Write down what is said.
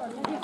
Thank you.